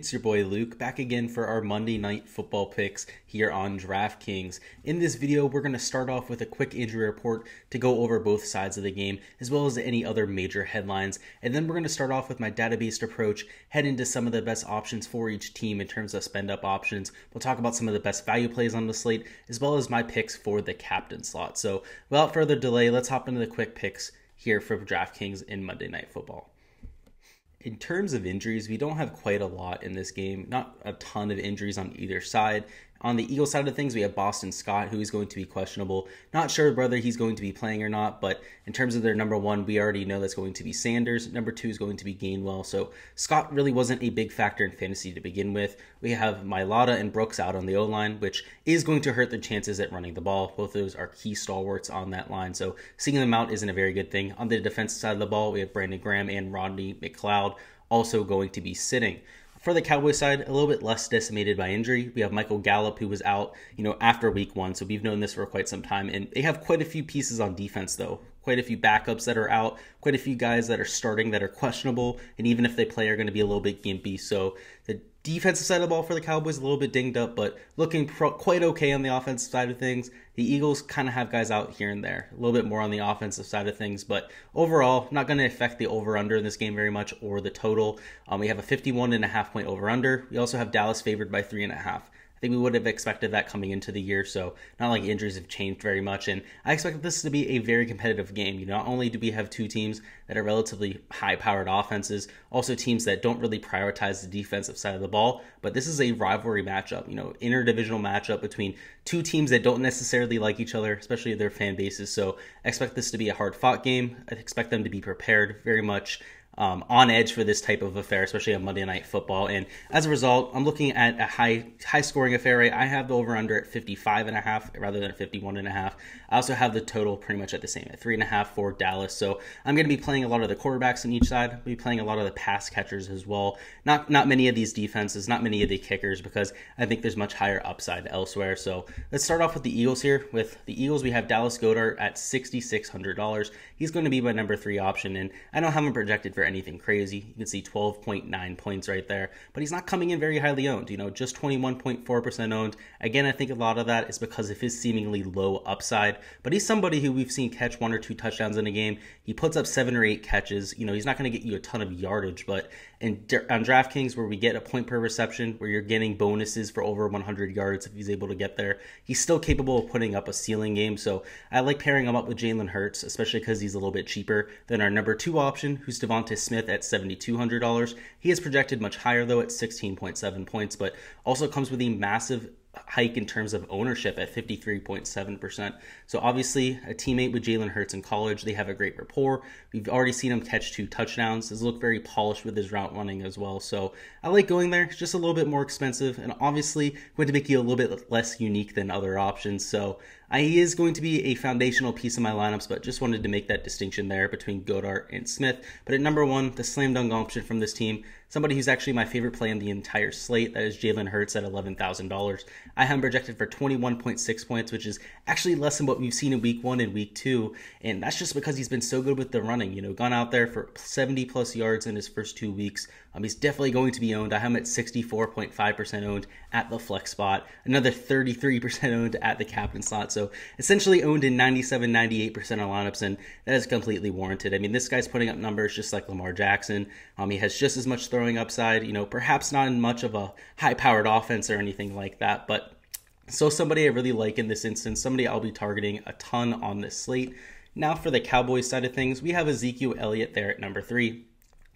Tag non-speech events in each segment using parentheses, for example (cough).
It's your boy Luke back again for our Monday night football picks here on DraftKings. In this video, we're going to start off with a quick injury report to go over both sides of the game, as well as any other major headlines. And then we're going to start off with my database approach, head into some of the best options for each team in terms of spend up options. We'll talk about some of the best value plays on the slate, as well as my picks for the captain slot. So without further delay, let's hop into the quick picks here for DraftKings in Monday Night Football in terms of injuries, we don't have quite a lot in this game. Not a ton of injuries on either side. On the Eagle side of things, we have Boston Scott, who is going to be questionable. Not sure whether he's going to be playing or not, but in terms of their number one, we already know that's going to be Sanders. Number two is going to be Gainwell. So Scott really wasn't a big factor in fantasy to begin with. We have Mailata and Brooks out on the O line, which is going to hurt their chances at running the ball. Both of those are key stalwarts on that line. So seeing them out isn't a very good thing. On the defensive side of the ball, we have Brandon Graham and Rodney McLeod also going to be sitting. For the Cowboys side, a little bit less decimated by injury. We have Michael Gallup, who was out, you know, after week one, so we've known this for quite some time. And they have quite a few pieces on defense, though. Quite a few backups that are out, quite a few guys that are starting that are questionable, and even if they play, are going to be a little bit gimpy. So the defensive side of the ball for the Cowboys a little bit dinged up, but looking pro- quite okay on the offensive side of things. The Eagles kind of have guys out here and there, a little bit more on the offensive side of things, but overall, not going to affect the over under in this game very much or the total. Um, we have a 51 and a half point over under. We also have Dallas favored by three and a half. I think we would have expected that coming into the year, so not like injuries have changed very much. And I expect this to be a very competitive game. You know, not only do we have two teams that are relatively high powered offenses, also teams that don't really prioritize the defensive side of the ball, but this is a rivalry matchup, you know, interdivisional matchup between two teams that don't necessarily like each other, especially their fan bases. So I expect this to be a hard fought game. I expect them to be prepared very much um, on edge for this type of affair, especially on Monday Night Football. And as a result, I'm looking at a high high scoring affair. Right? I have the over under at 55 and a half rather than 51 and a half. I also have the total pretty much at the same at three and a half for Dallas. So I'm going to be playing a lot of the quarterbacks on each side. I'll be playing a lot of the pass catchers as well. Not not many of these defenses, not many of the kickers because I think there's much higher upside elsewhere. So let's start off with the Eagles here. With the Eagles, we have Dallas Goedert at $6,600. He's going to be my number three option, and I don't have him projected anything crazy. You can see 12.9 points right there, but he's not coming in very highly owned. You know, just 21.4% owned. Again, I think a lot of that is because of his seemingly low upside, but he's somebody who we've seen catch one or two touchdowns in a game. He puts up seven or eight catches. You know, he's not going to get you a ton of yardage, but in, on DraftKings, where we get a point per reception, where you're getting bonuses for over 100 yards if he's able to get there, he's still capable of putting up a ceiling game. So I like pairing him up with Jalen Hurts, especially because he's a little bit cheaper than our number two option, who's Devonta Smith at $7,200. He is projected much higher, though, at 16.7 points, but also comes with a massive hike in terms of ownership at 53.7%. So obviously, a teammate with Jalen Hurts in college, they have a great rapport. We've already seen him catch two touchdowns. He's look very polished with his route running as well. So I like going there. It's just a little bit more expensive and obviously going to make you a little bit less unique than other options. So he is going to be a foundational piece of my lineups, but just wanted to make that distinction there between Goedert and Smith. But at number one, the slam dunk option from this team, somebody who's actually my favorite play in the entire slate, that is Jalen Hurts at $11,000. I have him projected for 21.6 points, which is actually less than what we've seen in week one and week two. And that's just because he's been so good with the running, you know, gone out there for 70 plus yards in his first two weeks. Um, he's definitely going to be owned. I have him at 64.5% owned at the flex spot, another 33% owned at the captain slot. So essentially owned in 97, 98% of lineups, and that is completely warranted. I mean, this guy's putting up numbers just like Lamar Jackson. Um, he has just as much throwing upside, you know, perhaps not in much of a high powered offense or anything like that, but so somebody I really like in this instance, somebody I'll be targeting a ton on this slate. Now for the Cowboys side of things, we have Ezekiel Elliott there at number three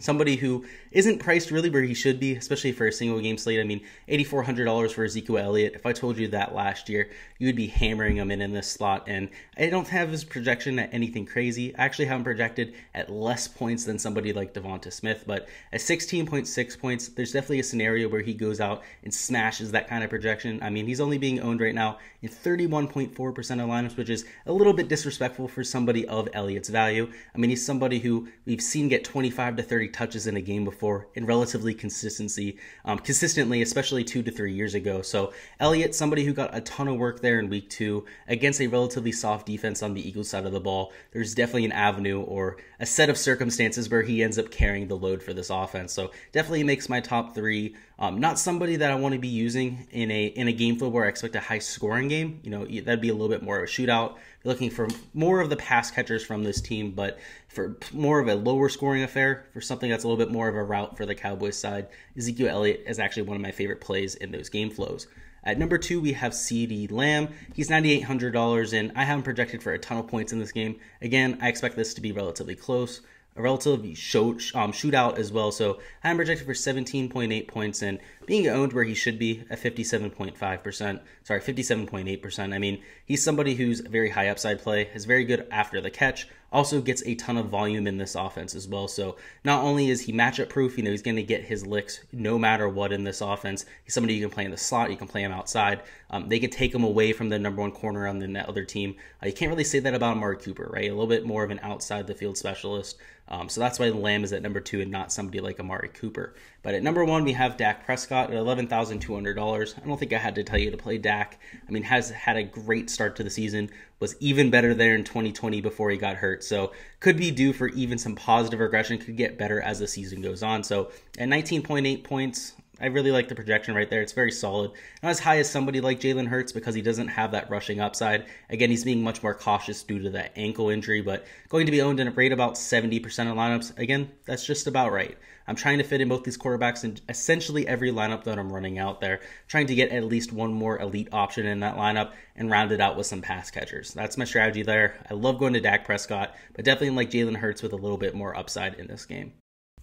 somebody who isn't priced really where he should be, especially for a single game slate. I mean, $8,400 for Ezekiel Elliott. If I told you that last year, you would be hammering him in in this slot. And I don't have his projection at anything crazy. I actually have him projected at less points than somebody like Devonta Smith, but at 16.6 points, there's definitely a scenario where he goes out and smashes that kind of projection. I mean, he's only being owned right now in 31.4% of lineups, which is a little bit disrespectful for somebody of Elliott's value. I mean, he's somebody who we've seen get 25 to 30 touches in a game before in relatively consistency, um, consistently, especially two to three years ago. So Elliott, somebody who got a ton of work there in week two against a relatively soft defense on the Eagles side of the ball. There's definitely an avenue or a set of circumstances where he ends up carrying the load for this offense. So definitely makes my top three. Um, not somebody that I want to be using in a in a game flow where I expect a high scoring game. You know, that'd be a little bit more of a shootout. Looking for more of the pass catchers from this team, but for more of a lower scoring affair, for something that's a little bit more of a route for the Cowboys side, Ezekiel Elliott is actually one of my favorite plays in those game flows. At number two, we have CeeDee Lamb. He's $9,800, and I haven't projected for a ton of points in this game. Again, I expect this to be relatively close a relative show, um, shootout as well. So I'm projected for 17.8 points and being owned where he should be at 57.5%. Sorry, 57.8%. I mean, he's somebody who's very high upside play, is very good after the catch, also gets a ton of volume in this offense as well. So not only is he matchup proof, you know, he's going to get his licks no matter what in this offense. He's somebody you can play in the slot, you can play him outside. Um, they could take him away from the number one corner on the other team. Uh, you can't really say that about Amari Cooper, right? A little bit more of an outside the field specialist. Um, so that's why the Lamb is at number two and not somebody like Amari Cooper. But at number one, we have Dak Prescott at eleven thousand two hundred dollars. I don't think I had to tell you to play Dak. I mean, has had a great start to the season. Was even better there in 2020 before he got hurt. So could be due for even some positive regression. Could get better as the season goes on. So at 19.8 points, I really like the projection right there. It's very solid. Not as high as somebody like Jalen Hurts because he doesn't have that rushing upside. Again, he's being much more cautious due to that ankle injury, but going to be owned in a rate about 70% of lineups. Again, that's just about right. I'm trying to fit in both these quarterbacks in essentially every lineup that I'm running out there, trying to get at least one more elite option in that lineup and round it out with some pass catchers. That's my strategy there. I love going to Dak Prescott, but definitely like Jalen Hurts with a little bit more upside in this game.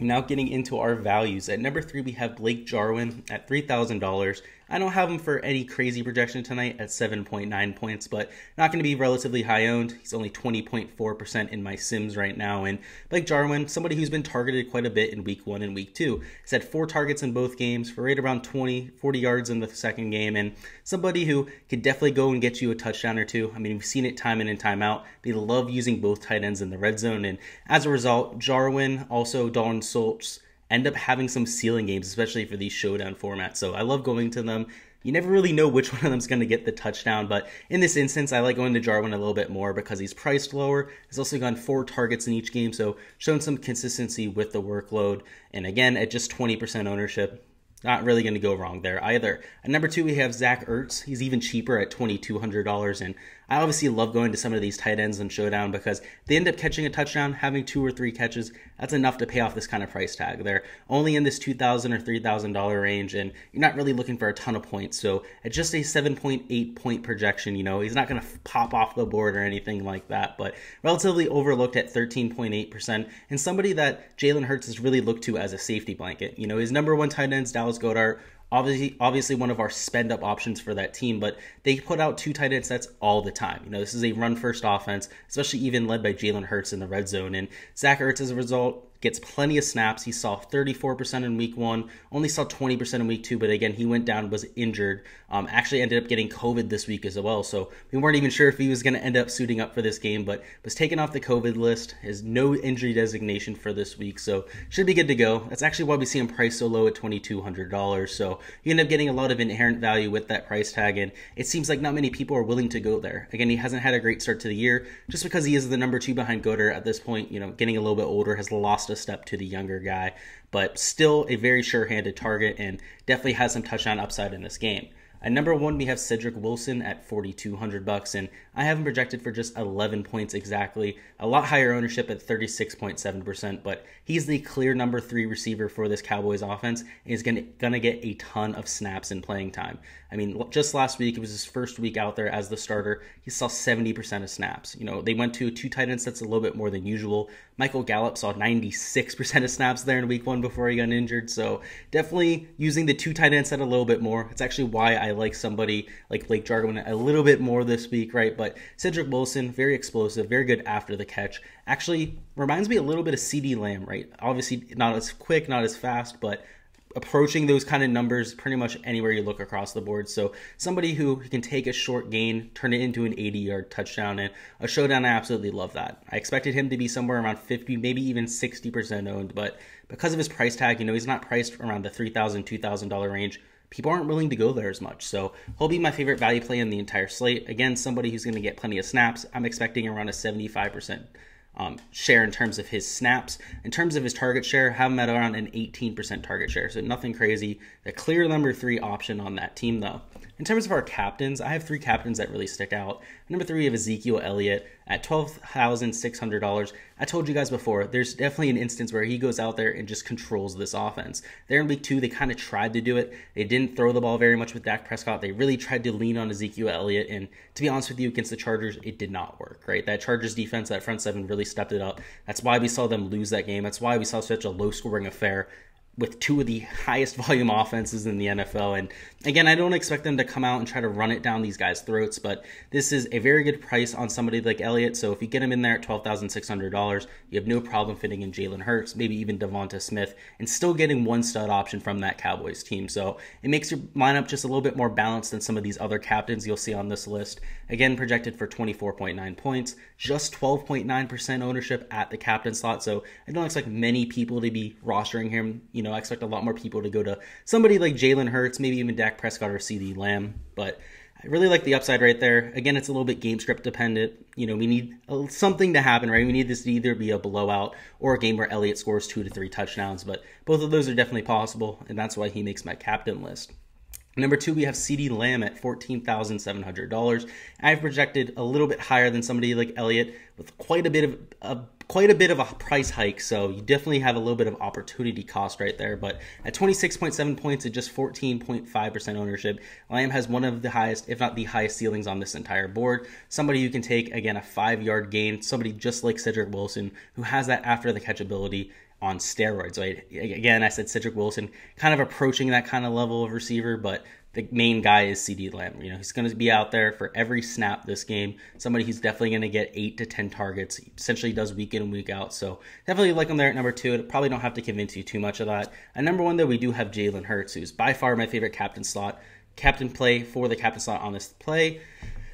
Now getting into our values. At number three, we have Blake Jarwin at $3,000. I don't have him for any crazy projection tonight at 7.9 points, but not going to be relatively high owned. He's only 20.4% in my Sims right now. And Blake Jarwin, somebody who's been targeted quite a bit in week one and week two. He's had four targets in both games for right around 20, 40 yards in the second game. And somebody who could definitely go and get you a touchdown or two. I mean, we've seen it time in and time out. They love using both tight ends in the red zone. And as a result, Jarwin, also Dalton Schultz, end up having some ceiling games, especially for these showdown formats. So I love going to them. You never really know which (laughs) one of them's going to get the touchdown, but in this instance, I like going to Jarwin a little bit more because he's priced lower. He's also gotten four targets in each game, so shown some consistency with the workload. And again, at just 20% ownership, not really going to go wrong there either. At number two, we have Zach Ertz. He's even cheaper at $2,200, and I obviously love going to some of these tight ends in Showdown because they end up catching a touchdown, having two or three catches. That's enough to pay off this kind of price tag. They're only in this 2,000 or $3,000 range, and you're not really looking for a ton of points. So at just a 7.8 point projection, you know, he's not going to pop off the board or anything like that, but relatively overlooked at 13.8%, and somebody that Jalen Hurts has really looked to as a safety blanket. You know, his number one tight ends, Dallas Goedert, obviously obviously one of our spend up options for that team, but they put out two tight end sets all the time. You know, this is a run first offense, especially even led by Jalen Hurts in the red zone. And Zach Ertz, as a result, gets plenty of snaps. He saw 34% in week one, only saw 20% in week two, but again, he went down, was injured. Um, actually ended up getting COVID this week as well. So we weren't even sure if he was going to end up suiting up for this game, but was taken off the COVID list, has no injury designation for this week. So should be good to go. That's actually why we see him priced so low at $2,200. So you end up getting a lot of inherent value with that price tag. And it seems like not many people are willing to go there. Again, he hasn't had a great start to the year just because he is the number two behind Goedert at this point, you know, getting a little bit older, has lost a step to the younger guy, but still a very sure handed target and definitely has some touchdown upside in this game. At number one, we have Cedric Wilson at 4,200 bucks, and I have him projected for just 11 points exactly. A lot higher ownership at 36.7%, but he's the clear number three receiver for this Cowboys offense, and he's gonna gonna get a ton of snaps and playing time. I mean, just last week, it was his first week out there as the starter. He saw 70% of snaps. You know, they went to two tight ends that's a little bit more than usual. Michael Gallup saw 96% of snaps there in week one before he got injured. So definitely using the two tight end set a little bit more. It's actually why I like somebody like Blake Jarwin a little bit more this week, right? But Cedric Wilson, very explosive, very good after the catch. Actually reminds me a little bit of CeeDee Lamb, right? Obviously not as quick, not as fast, but approaching those kind of numbers pretty much anywhere you look across the board. So somebody who can take a short gain, turn it into an 80 yard touchdown, and a showdown. I absolutely love that. I expected him to be somewhere around 50, maybe even 60% owned, but because of his price tag, you know, he's not priced around the $3,000, $2,000 range. People aren't willing to go there as much. So he'll be my favorite value play in the entire slate. Again, somebody who's going to get plenty of snaps. I'm expecting around a 75% um, share in terms of his snaps. In terms of his target share, have him at around an 18% target share. So nothing crazy. The clear number three option on that team, though. In terms of our captains, I have three captains that really stick out. Number three, we have Ezekiel Elliott at $12,600. I told you guys before, there's definitely an instance where he goes out there and just controls this offense. There in week two, they kind of tried to do it. They didn't throw the ball very much with Dak Prescott. They really tried to lean on Ezekiel Elliott. And to be honest with you, against the Chargers, it did not work, right? That Chargers defense, that front seven really stepped it up. That's why we saw them lose that game. That's why we saw such a low scoring affair with two of the highest (laughs) volume offenses in the NFL. And again, I don't expect them to come out and try to run it down these guys' throats, but this is a very good price on somebody like Elliott. So if you get him in there at $12,600, you have no problem fitting in Jalen Hurts, maybe even Devonta Smith, and still getting one stud option from that Cowboys team. So it makes your lineup just a little bit more balanced than some of these other captains you'll see on this list. Again, projected for 24.9 points, just 12.9% ownership at the captain slot. So I don't expect many people to be rostering him. You know, I expect a lot more people to go to somebody like Jalen Hurts, maybe even Dak Prescott or CeeDee Lamb. But I really like the upside right there. Again, it's a little bit game script dependent. You know, we need something to happen, right? We need this to either be a blowout or a game where Elliott scores two to three touchdowns. But both of those are definitely possible, and that's why he makes my captain list. Number two, we have CeeDee Lamb at $14,700. I've projected a little bit higher than somebody like Elliott with quite a bit of a quite a bit of a price hike, so you definitely have a little bit of opportunity cost right there. But at 26.7 points at just 14.5% ownership, Lamb has one of the highest, if not the highest ceilings on this entire board. Somebody you can take, again, a five yard gain, somebody just like Cedric Wilson, who has that after the catch ability on steroids. Right? Again, I said Cedric Wilson, kind of approaching that kind of level of receiver, but the main guy is CeeDee Lamb. You know, he's going to be out there for every snap this game. Somebody who's definitely going to get eight to ten targets. He essentially does week in and week out. So definitely like him there at number two. Probably don't have to convince you too much of that. At number one, though, we do have Jalen Hurts, who's by far my favorite captain slot. Captain play for the captain slot on this play.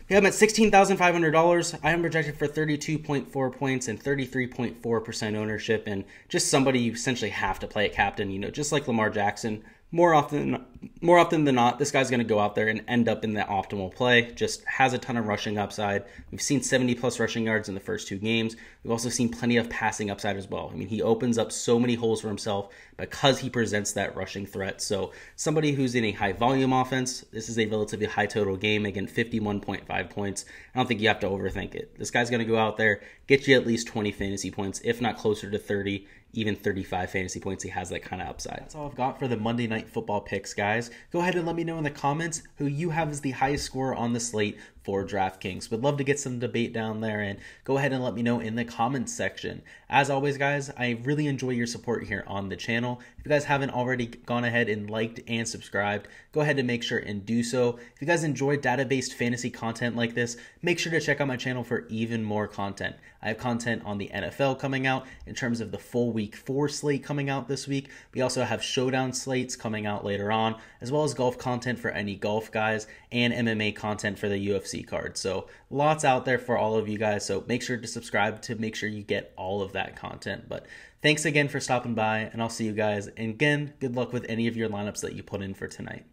Yeah, I'm at $16,500. I am projected for 32.4 points and 33.4% ownership, and just somebody you essentially have to play at captain, you know, just like Lamar Jackson more often more often than not, this guy's going to go out there and end up in the optimal play. Just has a ton of rushing upside. We've seen 70 plus rushing yards in the first two games. We've also seen plenty of passing upside as well. I mean, he opens up so many holes for himself because he presents that rushing threat. So, somebody who's in a high volume offense, this is a relatively high total game. Again, 51.5 points. I don't think you have to overthink it. This guy's going to go out there, get you at least 20 fantasy points, if not closer to 30 even 35 fantasy points, he has that kind of upside. That's all I've got for the Monday Night Football picks, guys. Go ahead and let me know in the comments who you have as the highest score on the slate for DraftKings. Would love to get some debate down there and go ahead and let me know in the comments section. As always, guys, I really enjoy your support here on the channel. If you guys haven't already gone ahead and liked and subscribed, go ahead and make sure and do so. If you guys enjoy data-based fantasy content like this, make sure to check out my channel for even more content. I have content on the NFL coming out in terms of the full week four slate coming out this week. We also have showdown slates coming out later on, as well as golf content for any golf guys and MMA content for the UFC card. So lots out there for all of you guys. So make sure to subscribe to make sure you get all of that content. But thanks again for stopping by, and I'll see you guys. And again, good luck with any of your lineups that you put in for tonight.